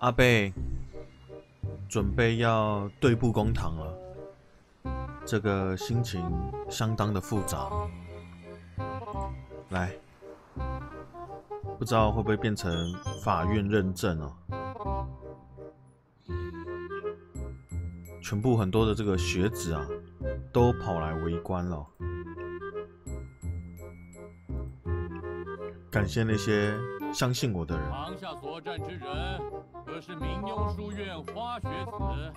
阿贝准备要对簿公堂了，这个心情相当的复杂。来，不知道会不会变成法院认证哦？全部很多的这个学子啊，都跑来围观了。感谢那些相信我的人。堂下所站之人，可是明庸书院花学子。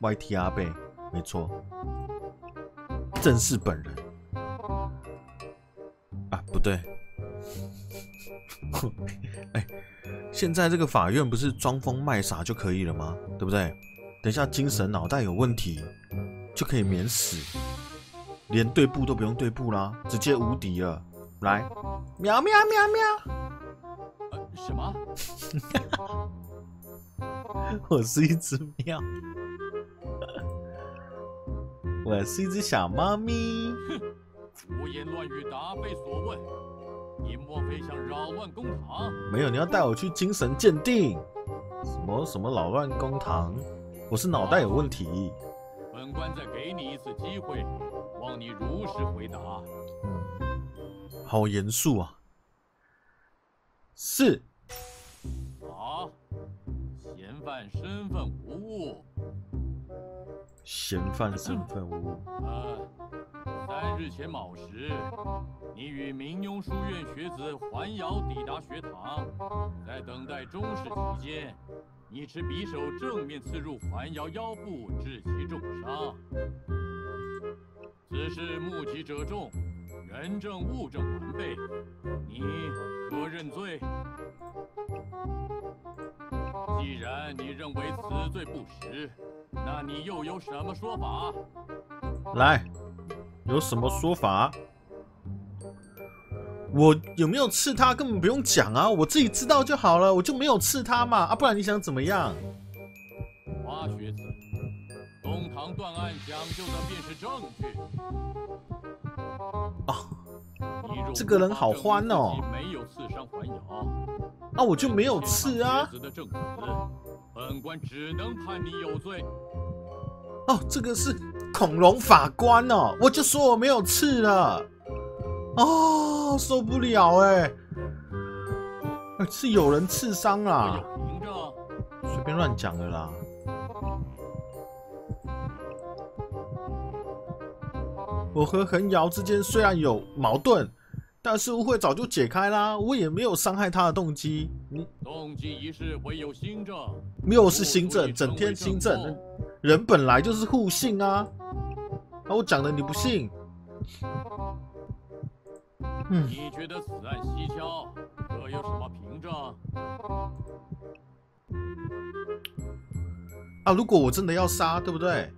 YT 阿贝，没错，正是本人。啊，不对，哎，现在这个法院不是装疯卖傻就可以了吗？对不对？等一下精神脑袋有问题，就可以免死，连对簿都不用对簿啦，直接无敌了。来，喵喵喵喵，呃，什么？我是一只喵，我是一只小猫咪。胡言乱语，答非所问。你莫非想扰乱公堂？没有，你要带我去精神鉴定。什么什么扰乱公堂？我是脑袋有问题。本官再给你一次机会，望你如实回答。嗯，好严肃啊。是，犯身份无误。嫌犯身份无误。呃，三日前卯时，你与明庸书院学子环瑶抵达学堂，在等待中试期间，你持匕首正面刺入环瑶腰部，致其重伤。此事目击者众，人证物证完备，你可认罪？既然你认为此罪不实，那你又有什么说法？来，有什么说法？我有没有刺他根本不用讲啊，我自己知道就好了，我就没有刺他嘛，啊，不然你想怎么样？花学子，公堂断案讲究的便是证据。这个人好欢哦没有刺伤环瑶，啊，我就没有刺啊本官只能判你有罪。哦，这个是恐龙法官哦，我就说我没有刺了。哦，受不了哎、哎是有人刺伤我啦，有凭证。随便乱讲的啦。我和恒瑶之间虽然有矛盾，但是误会早就解开啦，我也没有伤害他的动机。你动机一事唯有新政。又是新政，整天新政，人本来就是互信啊。啊，我讲的你不信？嗯，你觉得此案蹊跷，可有什么凭证？啊，如果我真的要杀，对不对？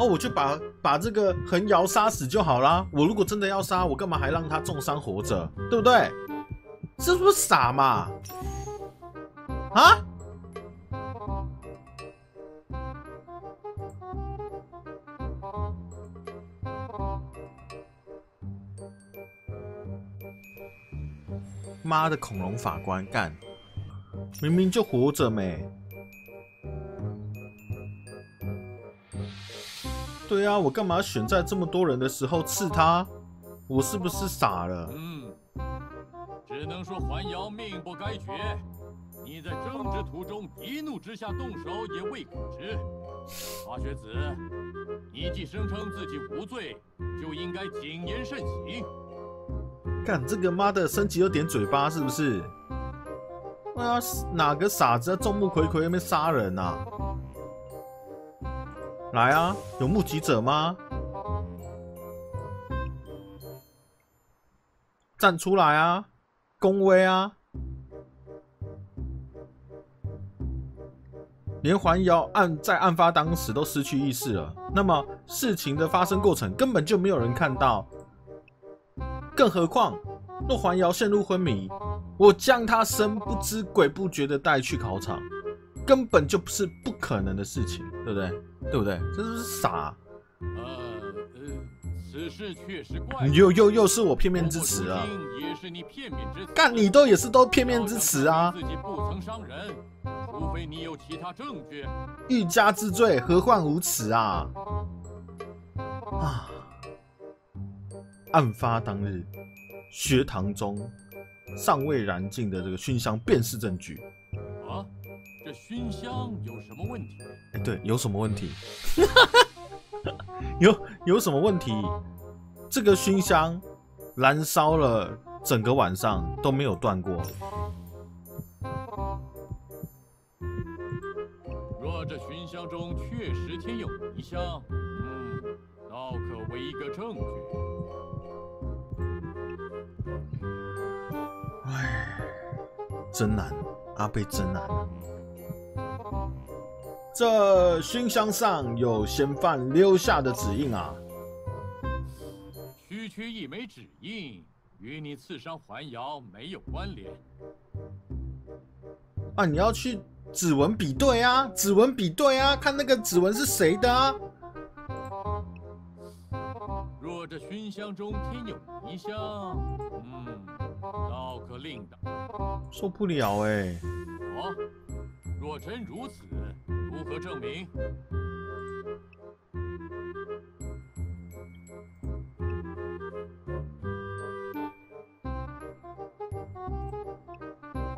然后我就把把这个横瑶杀死就好啦。我如果真的要杀，我干嘛还让他重伤活着，对不对？这是不是傻嘛？啊？妈的，恐龙法官干，明明就活着没。对啊，我干嘛选在这么多人的时候刺他？我是不是傻了？嗯，只能说还瑶命不该绝。你在争执途中一怒之下动手也未可知。花学子，你既声称自己无罪，就应该谨言慎行。干这个妈的升级有点嘴巴是不是？对啊，哪个傻子在众目睽睽那边杀人啊？来啊，有目击者吗？站出来啊，恭威啊！连环瑶案在案发当时都失去意识了，那么事情的发生过程根本就没有人看到。更何况，若环瑶陷入昏迷，我将他神不知鬼不觉的带去考场，根本就不是不可能的事情，对不对？对不对？这是不是傻？呃呃，此事确实怪异。又又又是我片面之词啊！也是你片面之词。干你都也是都片面之词啊！自己不曾伤人，除非你有其他证据。欲加之罪，何患无辞啊！啊！案发当日，学堂中尚未燃尽的这个熏香便是证据。啊？这熏香有什么问题？哎，对，有什么问题？有有什么问题？这个熏香燃烧了整个晚上都没有断过。若这熏香中确实添有迷香，嗯，倒可为一个证据。哎，真难，阿贝真难。这熏香上有嫌犯留下的指印啊！区区一枚指印，与你刺伤环瑶没有关联。啊，你要去指纹比对啊，指纹比对啊，看那个指纹是谁的啊？若这熏香中添有迷香，嗯，倒可另当。受不了哎！哦，若真如此。如何证明？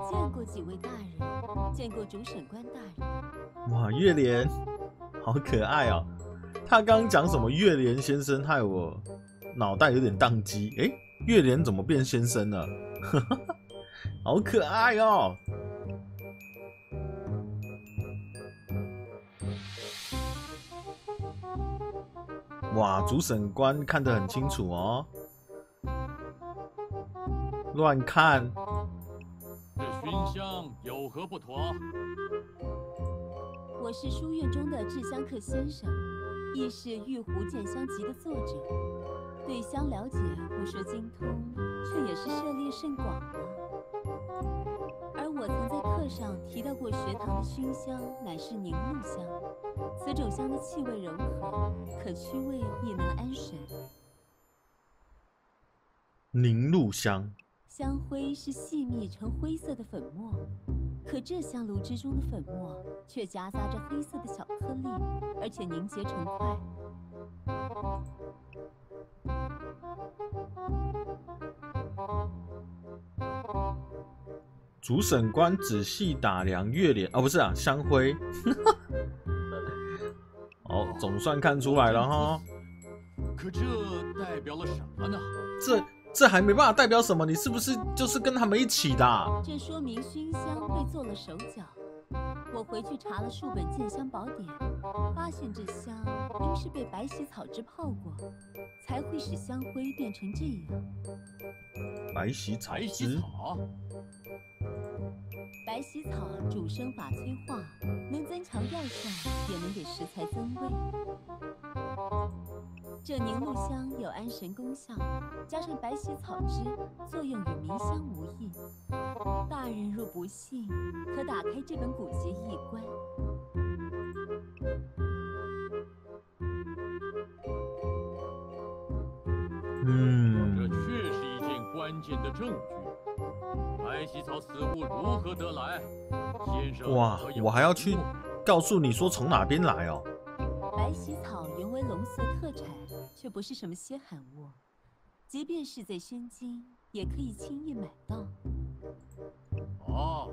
见过几位大人？见过主审官大人。哇，月莲，好可爱哦！他刚刚讲什么？月莲先生害我脑袋有点宕机。哎，月莲怎么变先生了？好可爱哦！哇，主审官看得很清楚哦，乱看。这熏香有何不妥？我是书院中的制香客先生，亦是《玉壶鉴香集》的作者，对香了解不说精通，却也是涉猎甚广啊。而我曾在课上提到过，学堂的熏香乃是凝露香。此种香的气味柔和，可驱味亦能安神。凝露香，香灰是细密呈灰色的粉末，可这香炉之中的粉末却夹杂着黑色的小颗粒，而且凝结成块。主审官仔细打量月莲，哦，不是啊，香灰。哦，总算看出来了哈。可这代表了什么呢？这这还没办法代表什么？你是不是就是跟他们一起的？这说明熏香被做了手脚。我回去查了数本鉴香宝典，发现这香应是被白洗草汁泡过，才会使香灰变成这样。白洗草汁。白洗草主生法催化，能增强药效，也能给食材增味。这凝露香有安神功效，加上白喜草汁，作用与迷香无异。大人若不信，可打开这本古籍一观。嗯，这确是一件关键的证据。白洗草此物如何得来？先生，哇，我还要去告诉你说从哪边来哦。白洗草原为龙寺特产，却不是什么稀罕物，即便是在仙京，也可以轻易买到。哦，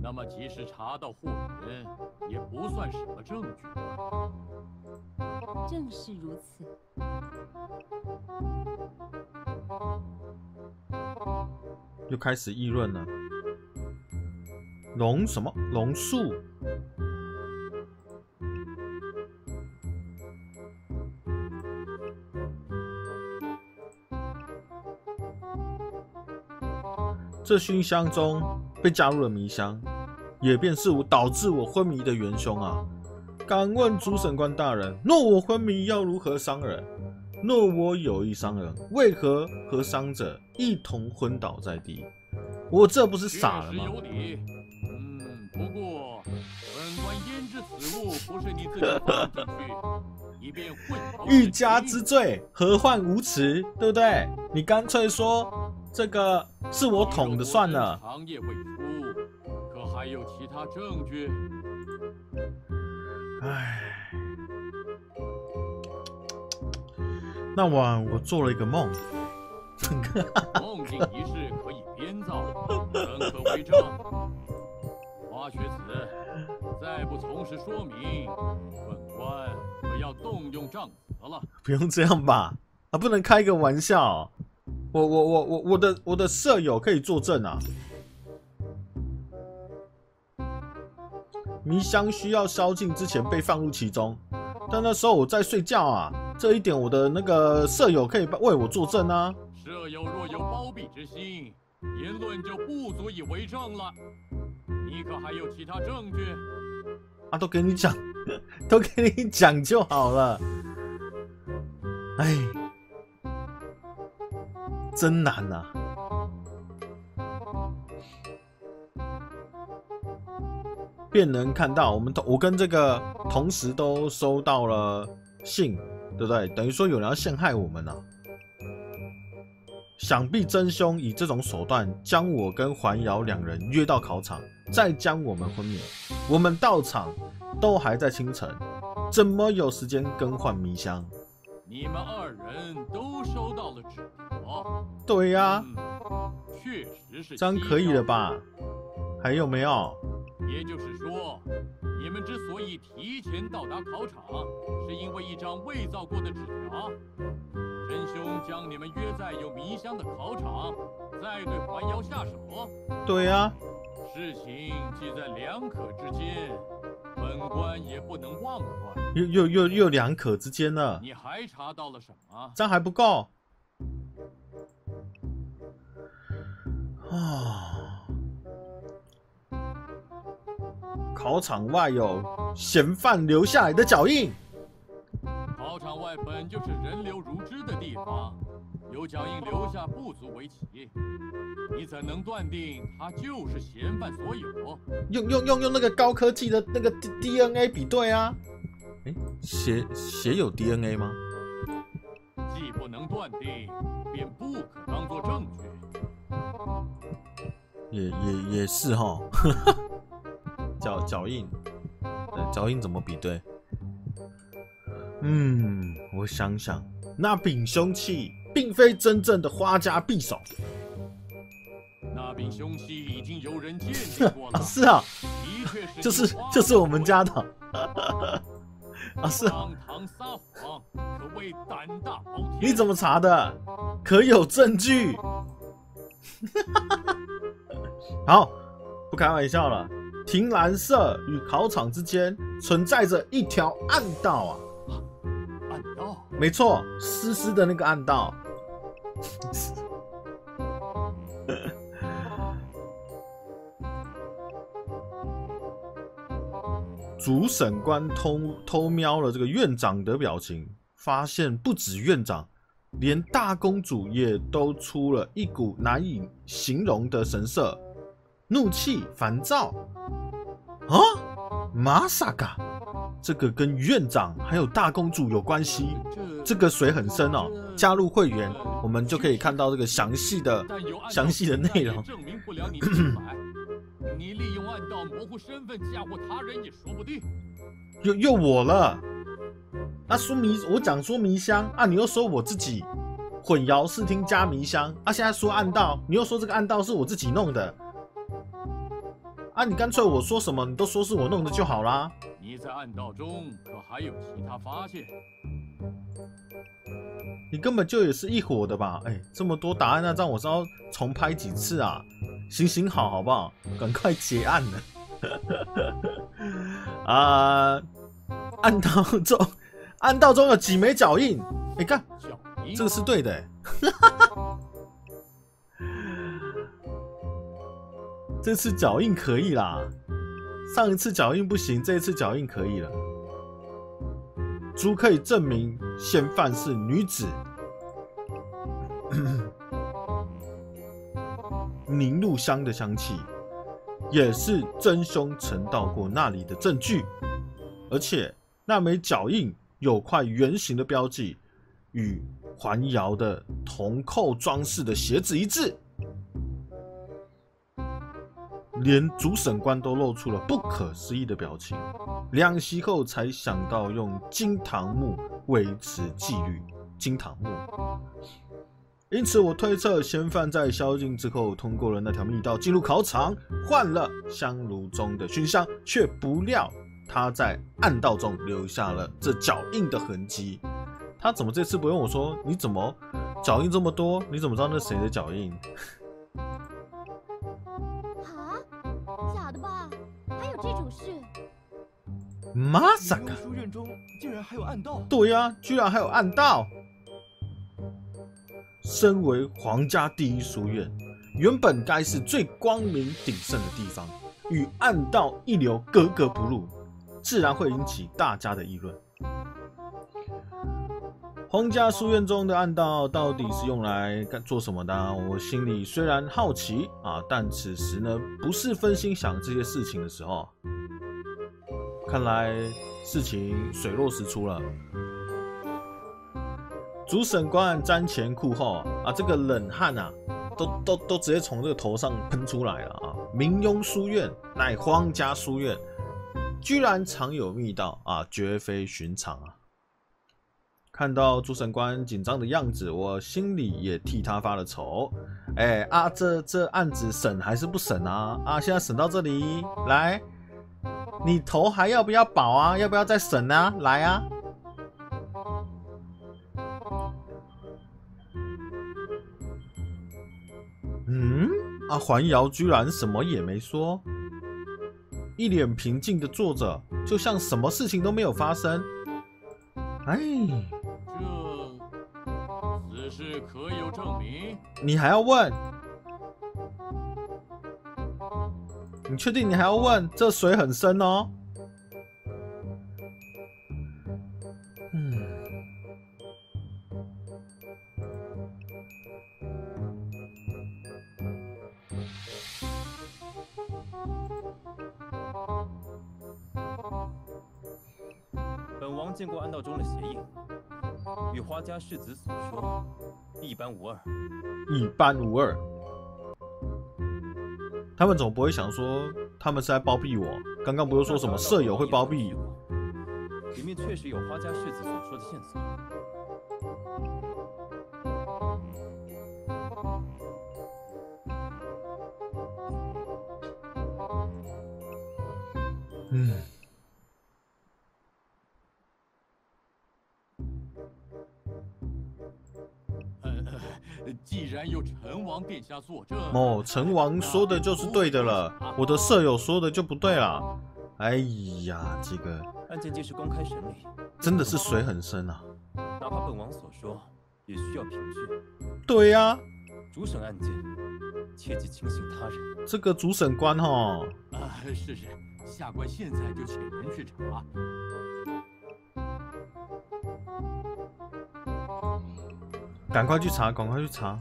那么即使查到货源，也不算什么证据。正是如此。又开始议论了，榕什么榕树？这熏香中被加入了迷香，也便是我导致我昏迷的元凶啊！敢问主审官大人，若我昏迷，要如何伤人？若我有意伤人，为何和伤者一同昏倒在地？我这不是傻了吗？有理。嗯，不过本官焉知此物不是你自己放进去，以便混淆欲加之罪，何患无辞？对不对？你干脆说这个是我捅的算了。长夜未出，可还有其他证据？唉，那晚我做了一个梦，梦境仪式可以编造，仍可为证。花学子，再不从实说明，本官可要动用杖责了。不用这样吧？啊，不能开个玩笑。我我我我我的我的舍友可以作证啊。迷香需要宵禁之前被放入其中，但那时候我在睡觉啊，这一点我的那个舍友可以为我作证啊。舍友若有包庇之心，言论就不足以为证了。你可还有其他证据？啊，都给你讲，都给你讲就好了。哎，真难呐、便能看到我们同我跟这个同时都收到了信，对不对？等于说有人要陷害我们呢、想必真凶以这种手段将我跟环瑶两人约到考场，再将我们昏迷。我们到场都还在清晨，怎么有时间更换迷香？你们二人都收到了纸条。对呀、嗯，确实是这样可以了吧？还有没有？也就是说，你们之所以提前到达考场，是因为一张伪造过的纸条。真凶将你们约在有迷香的考场，再对环瑶下手。对呀、事情既在两可之间，本官也不能妄断。又又又又两可之间了，你还查到了什么？这还不够啊！考场外有嫌犯留下来的脚印，考场外本就是人流如织的地方，有脚印留下不足为奇。你怎能断定他就是嫌犯所有？用用用用那个高科技的那个 D DNA 比对啊！哎，血血有 DNA 吗？既不能断定，便不可当做证据。也也也是哈，脚脚印，对，脚印怎么比对？嗯，我想想，那柄凶器并非真正的花家匕首那柄凶器已经有人鉴 定过啊，了，是啊，的确是就是就是我们家的 啊，是啊，当堂撒谎，可谓胆大包天。你怎么查的？可有证据？好，不开玩笑了。庭兰社与考场之间存在着一条暗道啊，暗道？没错，湿湿的那个暗道。主审官偷偷瞄了这个院长的表情，发现不止院长，连大公主也都出了一股难以形容的神色，怒气、烦躁。啊，马萨嘎，这个跟院长还有大公主有关系。这个水很深哦，加入会员我们就可以看到这个详细的详细的内容证明不了你。你利用暗道模糊身份，嫁祸他人也说不定。又又我了。那说迷，我讲说迷香啊，你又说我自己混淆视听加迷香啊，现在说暗道，你又说这个暗道是我自己弄的啊，你干脆我说什么你都说是我弄的就好啦。你在暗道中可还有其他发现？你根本就也是一伙的吧？哎，这么多答案，那让我是要重拍几次啊？行行好，好不好？赶快结案了。啊、暗道中，暗道中有几枚脚印？你看？这个是对的、欸。这次脚印可以啦，上一次脚印不行，这一次脚印可以了。足可以证明嫌犯是女子。凝露香的香气，也是真凶曾到过那里的证据。而且那枚脚印有块圆形的标记，与环窑的铜扣装饰的鞋子一致。连主审官都露出了不可思议的表情，两席后才想到用金堂木维持纪律。金堂木，因此我推测嫌犯在宵禁之后通过了那条密道进入考场，换了香炉中的熏香，却不料他在暗道中留下了这脚印的痕迹。他怎么这次不用我说？你怎么脚印这么多？你怎么知道那谁的脚印？马萨克书院中竟然还有暗道？对呀，居然还有暗道！身为皇家第一书院，原本该是最光明鼎盛的地方，与暗道一流格格不入，自然会引起大家的议论。皇家书院中的暗道到底是用来干做什么的？我心里虽然好奇啊，但此时呢，不是分心想这些事情的时候。看来事情水落石出了。主审官瞻前顾后啊，这个冷汗啊，都都都直接从这个头上喷出来了啊！明庸书院乃皇家书院，居然藏有密道啊，绝非寻常啊！看到主审官紧张的样子，我心里也替他发了愁。哎啊，这这案子审还是不审啊？啊，现在审到这里来。你头还要不要保啊？要不要再审啊？来啊！嗯，阿环瑶居然什么也没说，一脸平静的坐着，就像什么事情都没有发生。哎，这此事可有证明？你还要问？你确定你还要问？这水很深哦。嗯。本王见过暗道中的邪印，与花家世子所说一般无二。一般无二。他们怎么不会想说他们是在包庇我？刚刚不是说什么舍友会包庇？里面确实有花家世子所说的线索。嗯。既然有成王殿下作证，哦，成王说的就是对的了，我的舍友说的就不对了。哎呀，这个案件既是公开审理，真的是水很深啊。哪怕本王所说，也需要凭据。对呀，主审案件，切忌轻信他人。这个主审官哈，啊，是是，下官现在就请人去查。赶快去查，赶快去查！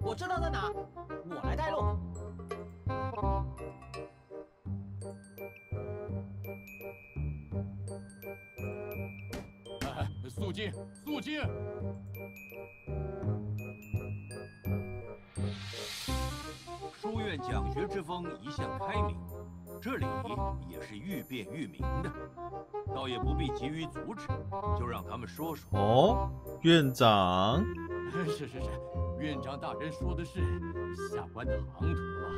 我知道在哪，我来带路。肃静，肃静！书院讲学之风一向开明，这里也是愈辩愈明的，倒也不必急于阻止，就让他们说说。哦。院长，是是是，院长大人说的是，下官唐突了。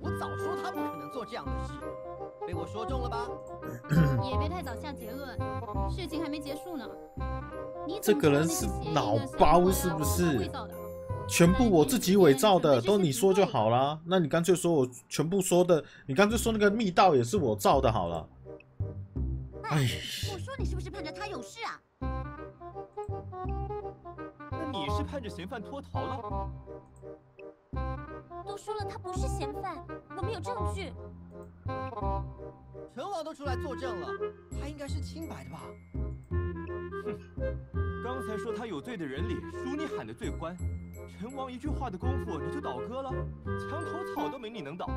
我早说他不可能做这样的事，被我说中了吧？也别太早下结论，事情还没结束呢。你这个人是脑包是不是？全部我自己伪造的，都你说就好了。那你干脆说我全部说的，你干脆说那个密道也是我造的好了。哎，我说你是不是盼着他有事啊？那你是盼着嫌犯脱逃了？都说了他不是嫌犯，我们有证据。陈王都出来作证了，他应该是清白的吧？哼，刚才说他有罪的人里，属你喊的最欢，陈王一句话的功夫你就倒戈了，墙头草都没你能倒。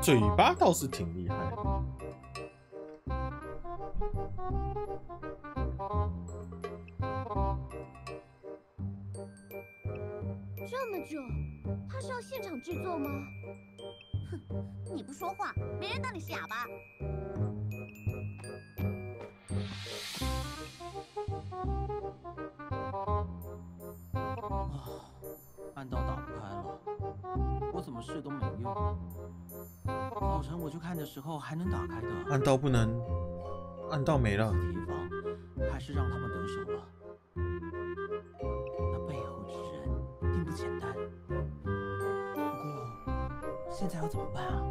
嘴巴倒是挺厉害。这么久，他是要现场制作吗？哼你不说话，没人当你是哑巴。么试都没用。早晨我去看的时候还能打开的，暗道不能，暗道没了。提防，还是让他们得手了。那背后之人并不简单。不过，现在要怎么办啊？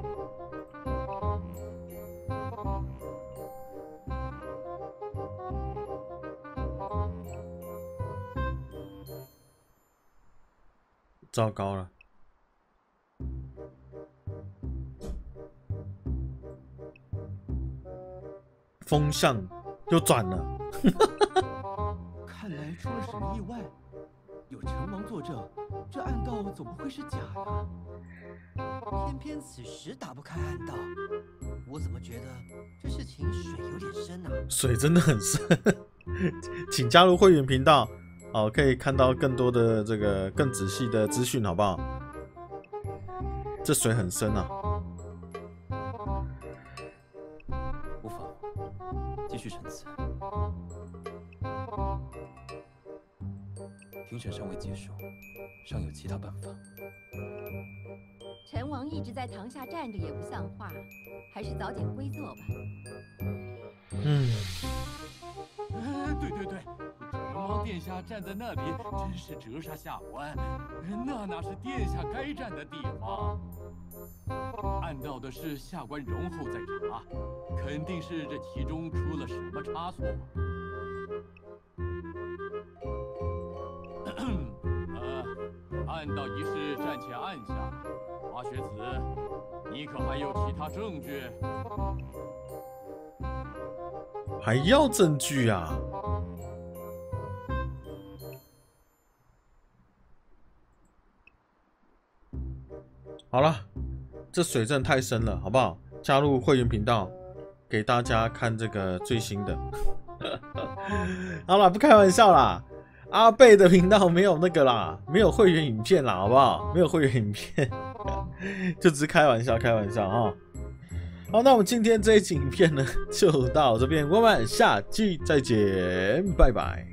糟糕了，风向又转了。看来出了什么意外，有陈王作证，这暗道总不会是假的。偏偏此时打不开暗道，我怎么觉得这事情水有点深啊？水真的很深，请加入会员频道哦，可以看到更多的这个更仔细的资讯，好不好？这水很深啊！庭审尚未结束，尚有其他办法。陈王一直在堂下站着也不像话，还是早点归座吧。嗯，哎，对对对，陈王殿下站在那里，真是折煞下官。那哪是殿下该站的地方？按道的事，下官容后再查，肯定是这其中出了什么差错。按道一事暂且按下。花学子，你可还有其他证据？还要证据啊？好了，这水真太深了，好不好？加入会员频道，给大家看这个最新的。好了，不开玩笑了，阿贝的频道没有那个啦，没有会员影片啦，好不好？没有会员影片，就只是开玩笑，开玩笑啊。好，那我们今天这一集影片呢，就到这边，我们下期再见，拜拜。